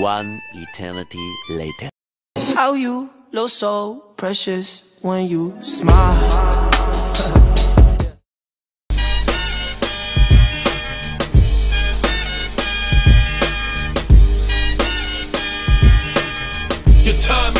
One eternity later. How you look so precious when you smile. Your time